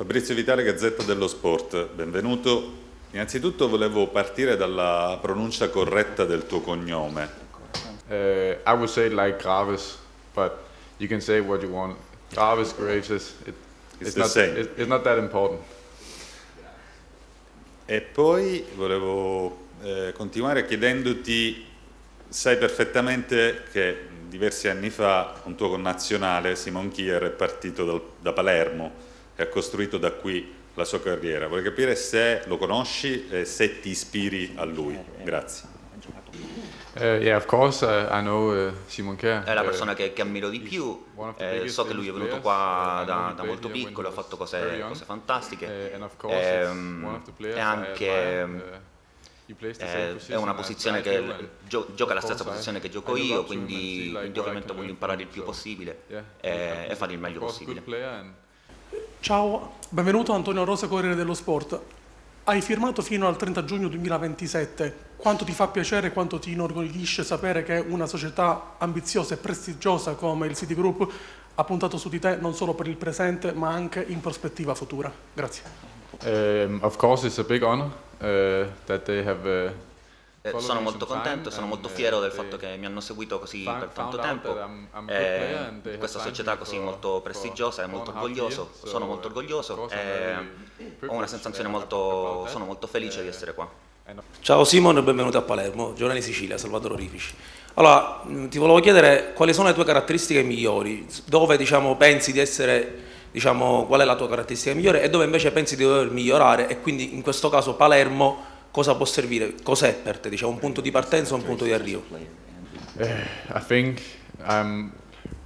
Fabrizio Vitale, Gazzetta dello Sport, benvenuto. Innanzitutto volevo partire dalla pronuncia corretta del tuo cognome. Uh, I would say like Graves, but you can say what you want. Graves, Graves, it, It's it's, not, it- it's not that important. E poi volevo eh, continuare chiedendoti, sai perfettamente che diversi anni fa un tuo connazionale, Simon Kier, è partito dal- da Palermo e ha costruito da qui la sua carriera. Vorrei capire se lo conosci e se ti ispiri a lui. Grazie. Uh, yeah, of course, uh, I know uh, Simon Kjær. È la persona che, che ammiro di più, eh, so che lui è venuto qua da, da molto piccolo, ha fatto cose, cose fantastiche. uh, Ehm, e I anche admire, ehm, eh, è una posizione che gio- gioca la stessa posizione che gioco io, quindi, quindi ovviamente voglio imparare il più possibile e, e fare il meglio possibile. Ciao, benvenuto Antonio Rosa, Corriere dello Sport. Hai firmato fino al 30 giugno 2027. Quanto ti fa piacere e quanto ti inorgoglisce sapere che una società ambiziosa e prestigiosa come il City Group ha puntato su di te non solo per il presente ma anche in prospettiva futura. Grazie. Um, of course, it's a big honor uh, that they have uh, Eh, sono molto contento, sono molto fiero del they fatto che mi hanno seguito così per tanto tempo. Eh, have questa società così for- molto prestigiosa e one molto orgoglioso, year, so, sono molto orgoglioso e ho una sensazione molto, sono molto felice di Eh, essere qua. Ciao Simon e benvenuto a Palermo, Giornale Sicilia, Salvatore Orifici. Allora, mh, ti volevo chiedere quali sono le tue caratteristiche migliori, dove diciamo, pensi di essere, diciamo, qual è la tua caratteristica migliore e dove invece pensi di dover migliorare e quindi in questo caso Palermo cosa può servire, cos'è per te, diciamo, un punto di partenza o un punto di arrivo? Uh, I think I'm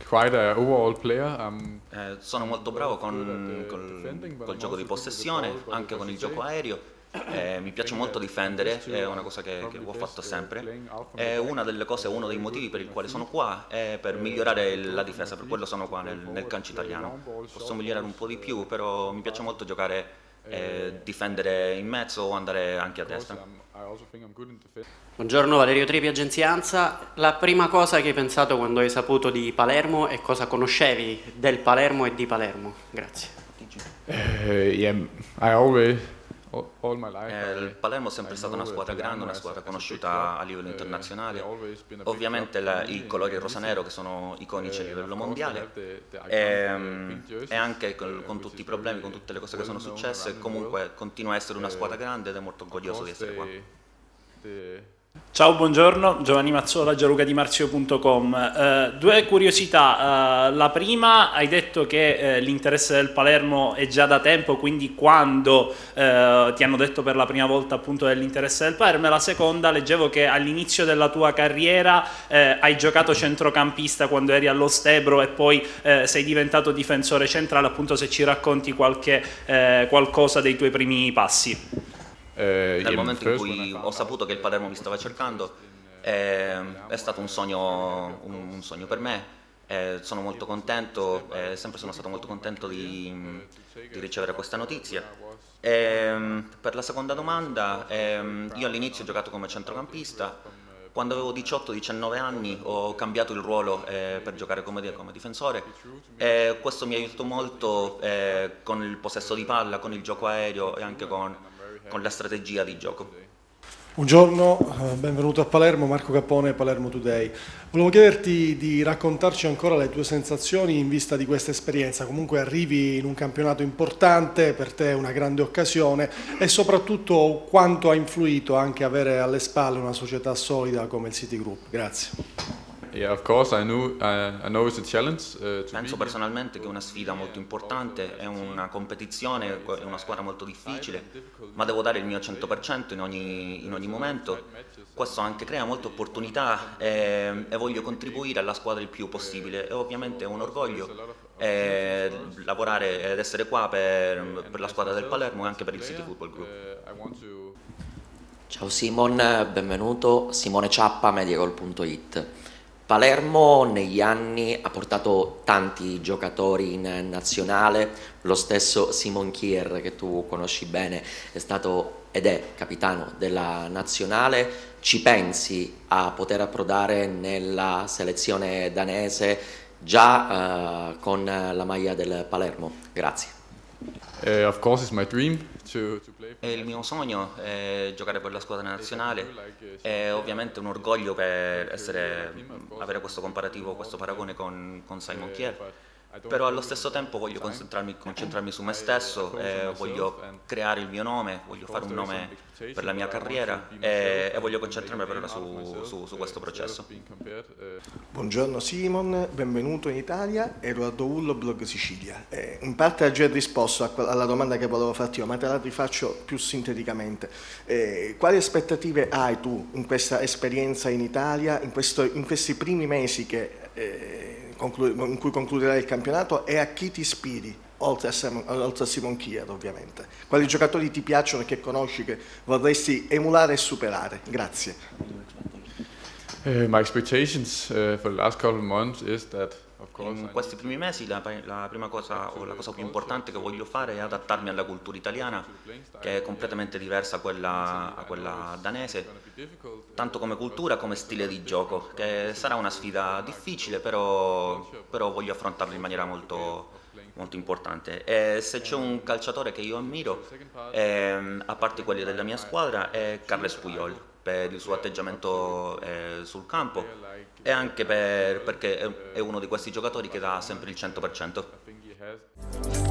quite an overall player. I'm Eh, sono molto bravo con, col, col gioco di possessione, anche con il gioco aereo. Eh, mi piace molto difendere, è una cosa che, che ho fatto sempre. È una delle cose, uno dei motivi per il quale sono qua, è per migliorare la difesa, per quello sono qua nel, nel calcio italiano. Posso migliorare un po' di più, però mi piace molto giocare, eh, difendere in mezzo o andare anche a destra. Buongiorno Valerio Trepi, agenzia ANSA. La prima cosa che hai pensato quando hai saputo di Palermo e cosa conoscevi del Palermo e di Palermo? Grazie. Uh, yeah, I always Eh, il Palermo è sempre stata una squadra grande, una squadra conosciuta a livello Uh, internazionale. Ovviamente la- i colori rosa-nero che sono iconici a Uh, livello mondiale. iconic, Ehm, uh, e anche con which tutti i problemi, con tutte le cose che sono successe, comunque continua a essere una Eh, squadra grande ed è molto orgoglioso di essere qua. Ciao, buongiorno, Giovanni Mazzola, gianlucadimarzio.com. Eh, due curiosità. Eh, la prima, hai detto che eh, l'interesse del Palermo è già da tempo, quindi quando ti hanno detto per la prima volta appunto dell'interesse del Palermo? E la seconda, leggevo che all'inizio della tua carriera hai giocato centrocampista quando eri allo Stebro e poi sei diventato difensore centrale, appunto se ci racconti qualche, qualcosa dei tuoi primi passi. Yeah, Nel momento in cui ho saputo che il Palermo mi stava cercando, eh, è stato un sogno, un, un sogno per me. Eh, sono molto contento, eh, sempre sono stato molto contento di, di ricevere questa notizia. Ehm, per la seconda domanda, ehm, io all'inizio ho giocato come centrocampista, quando avevo 18-19 anni ho cambiato il ruolo eh, per giocare come, come difensore e questo mi ha aiutato molto eh, con il possesso di palla, con il gioco aereo e anche con, con la strategia di gioco. Buongiorno, eh, benvenuto a Palermo, Marco Cappone, Palermo Today. Volevo chiederti di raccontarci ancora le tue sensazioni in vista di questa esperienza. Comunque arrivi in un campionato importante, per te è una grande occasione e soprattutto quanto ha influito anche avere alle spalle una società solida come il City Group. Grazie. Yeah, of course, I knew. Uh, I know it's a challenge uh, Penso personalmente che è una sfida molto importante, è una competizione, è una squadra molto difficile, ma devo dare il mio 100% in ogni, in ogni momento. Questo anche crea molte opportunità e, e voglio contribuire alla squadra il più possibile. E ovviamente è un orgoglio eh, lavorare ed essere qua per, per la squadra del Palermo e anche per il City Football Group. Uh. Ciao Simon, benvenuto. Simone Ciappa, Mediagol.it. Palermo negli anni ha portato tanti giocatori in nazionale, lo stesso Simon Kier che tu conosci bene è stato ed è capitano della nazionale. Ci pensi a poter approdare nella selezione danese già eh, con la maglia del Palermo? Grazie. Uh, of course, it's my dream to, to play. E il mio sogno è giocare per la squadra nazionale è ovviamente un orgoglio per essere, avere questo comparativo, questo paragone con, con Simon Kier. Però allo stesso tempo voglio concentrarmi, concentrarmi su me stesso, eh, voglio creare il mio nome, voglio fare un nome per la mia carriera e, e voglio concentrarmi per ora su, su, su, questo processo. Buongiorno Simon, benvenuto in Italia, Edoardo Ullo, Blog Sicilia. Eh, in parte hai già risposto alla domanda che volevo farti io, ma te la rifaccio più sinteticamente. Eh, quali aspettative hai tu in questa esperienza in Italia, in, questo, in questi primi mesi che in cui concluderai il campionato e a chi ti ispiri, oltre a, Simon, oltre Simon Kier ovviamente. Quali giocatori ti piacciono e che conosci che vorresti emulare e superare? Grazie. Uh, my expectations uh, for the last couple of months is that in questi primi mesi la, la, prima cosa o la cosa più importante che voglio fare è adattarmi alla cultura italiana che è completamente diversa a quella, a quella danese. tanto come cultura come stile di gioco che sarà una sfida difficile però, però voglio affrontarla in maniera molto, molto importante. E se c'è un calciatore che io ammiro eh, a parte quelli della mia squadra è Carles Puyol per il suo atteggiamento eh, sul campo e anche per, perché è uno di questi giocatori che dà sempre il 100%.